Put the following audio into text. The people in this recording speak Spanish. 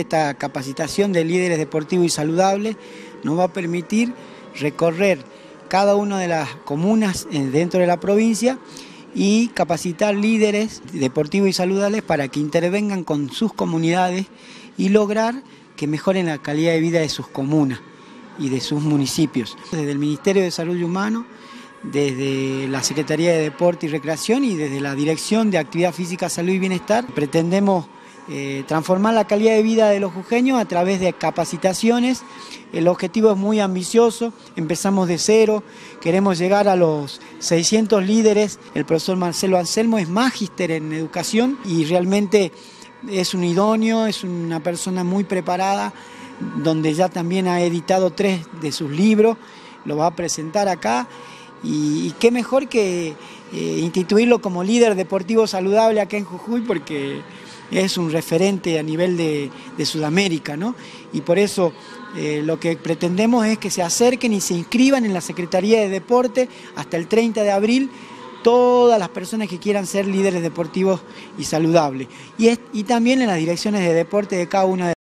Esta capacitación de líderes deportivos y saludables nos va a permitir recorrer cada una de las comunas eh, dentro de la provincia y capacitar líderes deportivos y saludables para que intervengan con sus comunidades y lograr que mejoren la calidad de vida de sus comunas y de sus municipios. Desde el Ministerio de Salud y Humano, desde la Secretaría de Deporte y Recreación y desde la Dirección de Actividad Física, Salud y Bienestar, pretendemos eh, transformar la calidad de vida de los jujeños a través de capacitaciones. El objetivo es muy ambicioso, empezamos de cero, queremos llegar a los 600 líderes. El profesor Marcelo Anselmo es magíster en educación y realmente es un idóneo, es una persona muy preparada, donde ya también ha editado tres de sus libros, lo va a presentar acá. Y, qué mejor que eh, instituirlo como líder deportivo saludable acá en Jujuy, porque es un referente a nivel de, Sudamérica, ¿no? Y por eso eh, lo que pretendemos es que se acerquen y se inscriban en la Secretaría de Deporte hasta el 30 de abril todas las personas que quieran ser líderes deportivos y saludables. Y, y también en las direcciones de deporte de cada una de